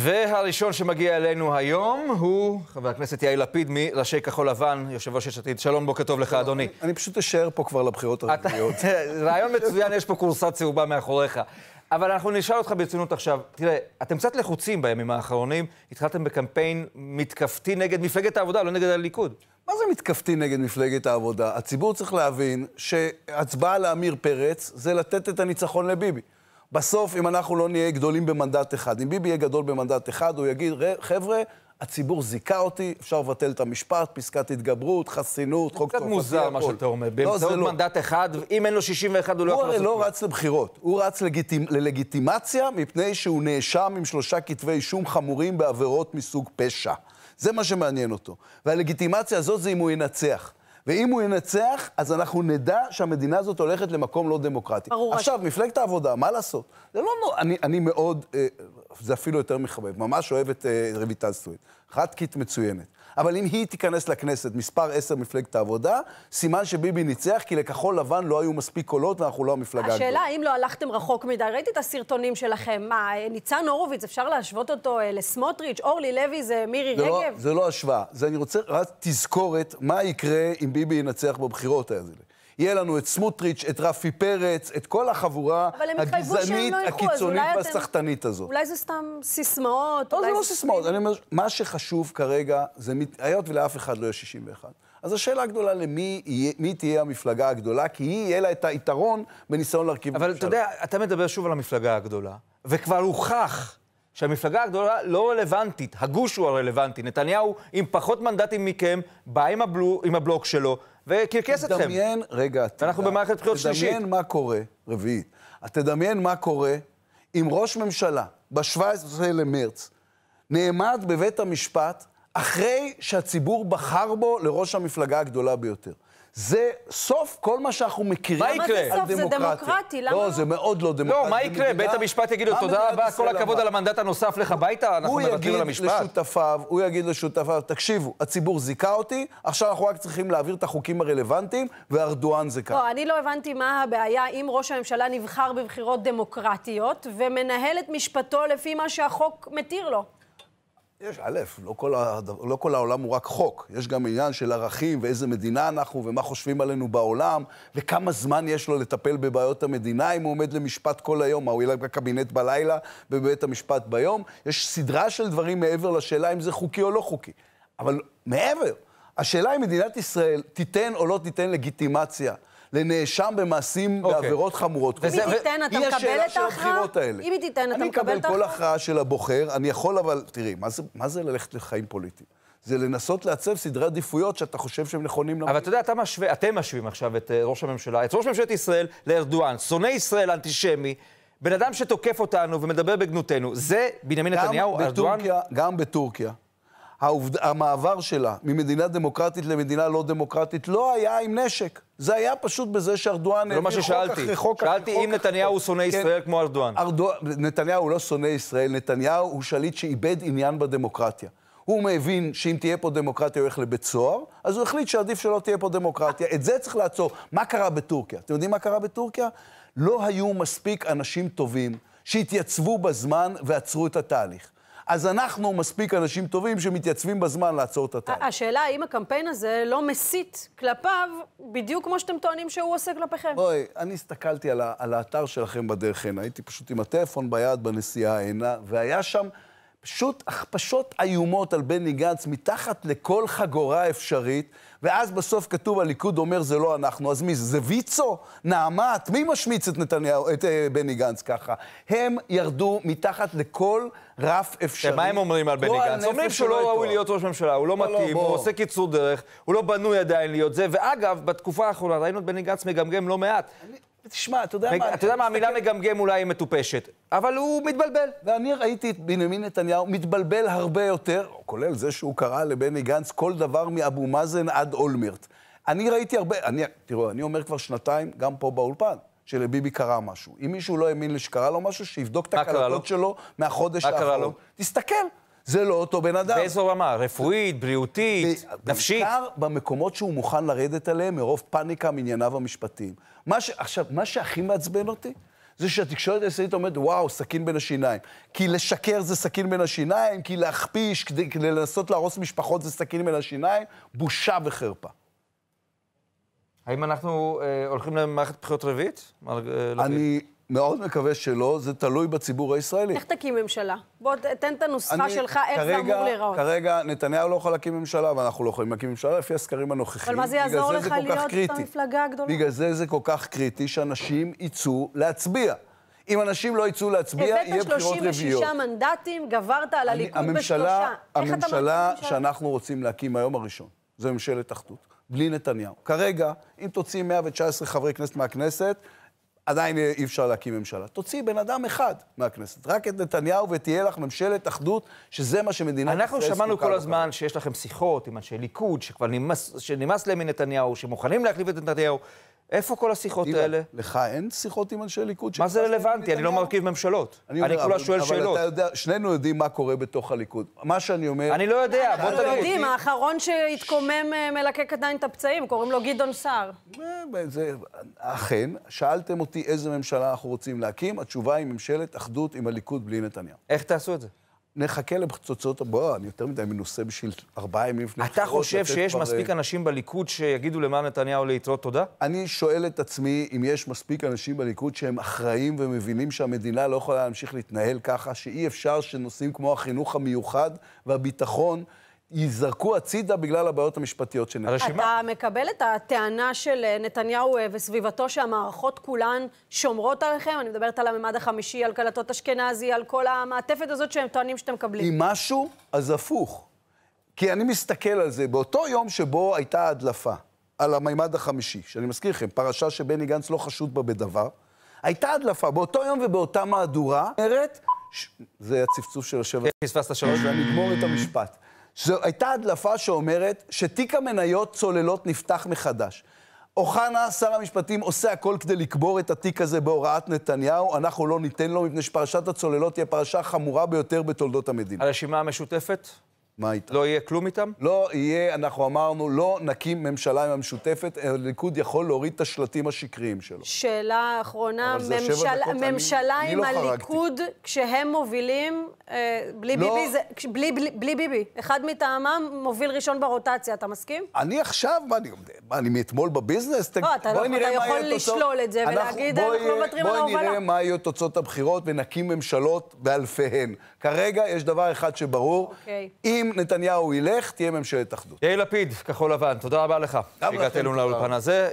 והראשון שמגיע אלינו היום הוא חבר הכנסת יאיר לפיד מראשי כחול לבן, יושב ראש יש עתיד. שלום, בוקר טוב לך, אדוני. אני פשוט אשאר פה כבר לבחירות הרביעיות. רעיון מצוין, יש פה כורסה צהובה מאחוריך. אבל אנחנו נשאל אותך ברצינות עכשיו. תראה, אתם קצת לחוצים בימים האחרונים. התחלתם בקמפיין מתקפתי נגד מפלגת העבודה, לא נגד הליכוד. מה זה מתקפתי נגד מפלגת העבודה? הציבור צריך להבין שהצבעה לעמיר פרץ זה לתת את הניצחון לביבי. בסוף, אם אנחנו לא נהיה גדולים במנדט אחד, אם ביבי יהיה גדול במנדט אחד, הוא יגיד, חבר'ה, הציבור זיכה אותי, אפשר לבטל את המשפט, פסקת התגברות, חסינות, חוק צרפתי, הכול. קצת מוזר מה שאתה אומר. לא, באמצעות לא, מנדט לא. אחד, אם אין לו 61, הוא לא יכול לעשות... הוא הרי לא רץ לבחירות, הוא רץ לגיטימ... ללגיטימציה מפני שהוא נאשם עם שלושה כתבי אישום חמורים בעבירות מסוג פשע. זה מה שמעניין אותו. והלגיטימציה הזאת זה אם הוא ינצח. ואם הוא ינצח, אז אנחנו נדע שהמדינה הזאת הולכת למקום לא דמוקרטי. ברור. עכשיו, מפלגת העבודה, מה לעשות? זה לא... אני, אני מאוד, אה, זה אפילו יותר מחבב, ממש אוהב את אה, רויטל סטוויד. ח"כית מצוינת. אבל אם היא תיכנס לכנסת, מספר 10 מפלגת העבודה, סימן שביבי ניצח, כי לכחול לבן לא היו מספיק קולות ואנחנו לא המפלגה הגדולה. השאלה, האם לא הלכתם רחוק מדי? ראיתי את הסרטונים שלכם. מה, ניצן הורוביץ, אפשר להשוות אותו אה, לסמוטריץ'? אורלי לוי זה מירי זה לא- רגב? לא, זה לא השוואה. זה אני רוצה רק תזכורת מה יקרה אם ביבי ינצח בבחירות האלה. יהיה לנו את סמוטריץ', את רפי פרץ, את כל החבורה הגזענית, לא הקיצונית והסחטנית אתם... הזו. אולי זה סתם סיסמאות? לא, זה לא סיסמאות. אני אומר, מה שחשוב כרגע זה, היות ולאף אחד לא יהיה 61. אז השאלה הגדולה למי יהיה, מי תהיה המפלגה הגדולה, כי היא, יהיה לה את היתרון בניסיון להרכיב אבל אתה יודע, אתה מדבר שוב על המפלגה הגדולה, וכבר הוכח שהמפלגה הגדולה לא רלוונטית, הגוש הוא הרלוונטי. נתניהו עם פחות מנדטים מכם, בא עם, הבלו, עם הבלוק שלו, וקרקס אתכם. תדמיין, רגע, ואנחנו במערכת בחירות שלישית. תדמיין מה קורה, רביעית, תדמיין מה קורה אם ראש ממשלה ב-17 למרץ נעמד בבית המשפט אחרי שהציבור בחר בו לראש המפלגה הגדולה ביותר. זה סוף כל מה שאנחנו מכירים על דמוקרטיה. מה זה סוף? זה דמוקרטי, למה לא? לא, זה מאוד לא דמוקרטי. לא, מה יקרה? בית המשפט יגיד לו, תודה רבה, כל הכבוד על המנדט הנוסף לך הביתה, אנחנו מוותרים על המשפט. הוא יגיד לשותפיו, הוא יגיד לשותפיו, תקשיבו, הציבור זיכה אותי, עכשיו אנחנו רק צריכים להעביר את החוקים הרלוונטיים, וארדואן זה כאן. לא, אני לא הבנתי מה הבעיה אם ראש הממשלה נבחר בבחירות דמוקרטיות, ומנהל את משפטו לפי מה שהחוק מתיר לו. יש, א', לא כל, ה... לא כל העולם הוא רק חוק. יש גם עניין של ערכים ואיזה מדינה אנחנו ומה חושבים עלינו בעולם, וכמה זמן יש לו לטפל בבעיות המדינה, אם הוא עומד למשפט כל היום, מה, הוא ילך בקבינט בלילה ובבית המשפט ביום. יש סדרה של דברים מעבר לשאלה אם זה חוקי או לא חוקי. אבל מעבר, השאלה אם מדינת ישראל תיתן או לא תיתן לגיטימציה לנאשם במעשים, okay. אוקיי. בעבירות חמורות. אם היא תיתן, אתה מקבל את ההכרעה? אם היא תיתן, אתה מקבל את ההכרעה? אני אקבל כל הכרעה של הבוחר, אני יכול אבל, תראי, מה זה, מה זה ללכת לחיים פוליטיים? זה לנסות לעצב סדרי עדיפויות שאתה חושב שהם נכונים למדינה. אבל אתה יודע, אתה משווה, אתם משווים עכשיו את uh, ראש הממשלה, את ראש ממשלת ישראל לארדואן, שונא ישראל אנטישמי, בן אדם שתוקף אותנו ומדבר בגנותנו, זה בנימין נתניהו, ארדואן? גם בטורקיה. העובד... המעבר שלה ממדינה דמוקרטית למדינה לא דמוקרטית לא היה עם נשק. זה היה פשוט בזה שארדואן... זה לא מה ששאלתי. אחרי חוק שאלתי אם נתניהו הוא שונא כן. ישראל כמו ארדואן. ארדואן. נתניהו הוא לא שונא ישראל, נתניהו הוא שליט שאיבד עניין בדמוקרטיה. הוא מבין שאם תהיה פה דמוקרטיה הוא הולך לבית סוהר, אז הוא החליט שעדיף שלא תהיה פה דמוקרטיה. את זה צריך לעצור. מה קרה בטורקיה? אתם יודעים מה קרה בטורקיה? לא היו מספיק אנשים טובים שהתייצבו בזמן ועצרו את התהליך. אז אנחנו מספיק אנשים טובים שמתייצבים בזמן לעצור את התהליך. השאלה האם הקמפיין הזה לא מסית כלפיו, בדיוק כמו שאתם טוענים שהוא עושה כלפיכם. בואי, אני הסתכלתי על, על האתר שלכם בדרך הנה, הייתי פשוט עם הטלפון ביד בנסיעה הנה, והיה שם פשוט הכפשות איומות על בני גנץ מתחת לכל חגורה אפשרית. ואז בסוף כתוב, הליכוד אומר, זה לא אנחנו. אז מי זה? זה ויצו? נעמת? מי משמיץ את נתניהו, את uh, בני גנץ ככה? הם ירדו מתחת לכל רף אפשרי. מה הם אומרים על בני גנץ? אומרים שהוא לא ראוי להיות ראש ממשלה, הוא לא, לא, לא מתאים, הוא עושה קיצור דרך, הוא לא בנוי עדיין להיות זה. ואגב, בתקופה האחרונה ראינו את בני גנץ מגמגם לא מעט. תשמע, אתה יודע מה... אתה יודע מה, המילה מגמגם אולי היא מטופשת, אבל הוא מתבלבל. ואני ראיתי את בנימין נתניהו מתבלבל הרבה יותר, כולל זה שהוא קרא לבני גנץ כל דבר מאבו מאזן עד אולמרט. אני ראיתי הרבה, אני, תראו, אני אומר כבר שנתיים, גם פה באולפן, שלביבי קרה משהו. אם מישהו לא האמין לי שקרה לו משהו, שיבדוק את הקלטות שלו מהחודש האחרון. מה קרה לו? תסתכל. זה לא אותו בן אדם. באיזו רמה? רפואית, בריאותית, נפשית? בעיקר במקומות שהוא מוכן לרדת עליהם מרוב פאניקה מענייניו המשפטיים. מה ש... עכשיו, מה שהכי מעצבן אותי, זה שהתקשורת הישראלית אומרת, וואו, סכין בין השיניים. כי לשקר זה סכין בין השיניים, כי להכפיש, כדי, כדי לנסות להרוס משפחות זה סכין בין השיניים, בושה וחרפה. האם אנחנו אה, הולכים למערכת בחירות רביעית? אה? אני מאוד מקווה שלא, זה תלוי בציבור הישראלי. איך תקים ממשלה? בוא תן את הנוסחה אני- שלך, איך זה כרגע- אמור להיראות. כרגע נתניהו לא יכול להקים ממשלה, ואנחנו לא יכולים להקים ממשלה לפי הסקרים הנוכחיים. אבל מה זה יעזור זה לך זה להיות קריטי. המפלגה הגדולה? בגלל זה זה כל כך קריטי שאנשים יצאו להצביע. אם אנשים לא יצאו להצביע, יהיה הבאת בחירות 36 רביעיות. מנדטים, גברת על הליכוד בשלושה. הממשלה שאנחנו רוצים להקים היום הראשון, זה ממשלת אחדות, בלי נתניהו. כרגע, אם תוציא 119 חברי כנסת מהכנסת, עדיין אי אפשר להקים ממשלה. תוציא בן אדם אחד מהכנסת, רק את נתניהו, ותהיה לך ממשלת אחדות, שזה מה שמדינת ישראל אנחנו זקוקה שמענו לו כל כרגע. הזמן שיש לכם שיחות עם אנשי ליכוד, שכבר נמאס, שנמאס להם מנתניהו, שמוכנים להחליף את נתניהו. איפה כל השיחות אילן, האלה? לך אין שיחות עם אנשי ליכוד? מה זה רלוונטי? אני לא? מרכיב ממשלות. אני אומר, כולה אבל- שואל שאלות. אבל אתה יודע, שנינו יודעים מה קורה בתוך הליכוד. מה שאני אומר... אני לא יודע, בוא אנחנו תגיד. יודעים, האחרון שהתקומם אה, מלקק עדיין את הפצעים, קוראים לו גדעון סער. אה, זה, אכן, שאלתם אותי איזה ממשלה אנחנו רוצים להקים, התשובה היא ממשלת אחדות עם הליכוד בלי נתניהו. איך תעשו את זה? נחכה לתוצאות הבאות, אני יותר מדי מנוסה בשביל ארבעה ימים לפני אתה חושב שיש כבר, מספיק אה, אנשים בליכוד שיגידו למר נתניהו להתראות תודה? אני שואל את עצמי אם יש מספיק אנשים בליכוד שהם אחראים ומבינים שהמדינה לא יכולה להמשיך להתנהל ככה, שאי אפשר שנושאים כמו החינוך המיוחד והביטחון ייזרקו הצידה בגלל הבעיות המשפטיות שנראה. הרשימה? אתה מקבל את הטענה של אה, נתניהו אה, וסביבתו שהמערכות כולן שומרות עליכם? אני מדברת על הממד החמישי, על קלטות אשכנזי, על כל המעטפת הזאת שהם טוענים שאתם מקבלים. אם משהו, אז הפוך. כי אני מסתכל על זה, באותו יום שבו הייתה הדלפה על המימד החמישי, שאני מזכיר לכם, פרשה שבני גנץ לא חשוד בה בדבר, הייתה הדלפה באותו יום ובאותה מהדורה, אומרת, ש... זה הצפצוף של השבע... פספסת שלוש. ואני אגמור את המשפט. זו הייתה הדלפה שאומרת שתיק המניות צוללות נפתח מחדש. אוחנה, שר המשפטים, עושה הכל כדי לקבור את התיק הזה בהוראת נתניהו, אנחנו לא ניתן לו, מפני שפרשת הצוללות תהיה פרשה חמורה ביותר בתולדות המדינה. הרשימה המשותפת? מה איתה? לא יהיה כלום איתם? לא יהיה, אנחנו אמרנו, לא נקים ממשלה עם המשותפת, הליכוד יכול להוריד את השלטים השקריים שלו. שאלה אחרונה, שבע ממשלה, אני- ממשלה אני עם לא חרגתי. הליכוד, כשהם מובילים, אה, בלי לא. ביבי, זה, בלי, בלי, בלי ביבי, אחד מטעמם מוביל ראשון ברוטציה, אתה מסכים? אני עכשיו, מה, אני, מה, אני מאתמול בביזנס? לא, אתה לא- בואי אתה יכול. לשלול את זה ולהגיד, אנחנו לא מוותרים על בואי ההובלה. נראה מה יהיו תוצאות הבחירות ונקים ממשלות באלפיהן. כרגע יש דבר אחד שברור, אוקיי. אם נתניהו ילך, תהיה ממשלת אחדות. יאיר לפיד, כחול לבן, תודה רבה לך גם שהגעת לכם אלינו תודה. לאולפן הזה.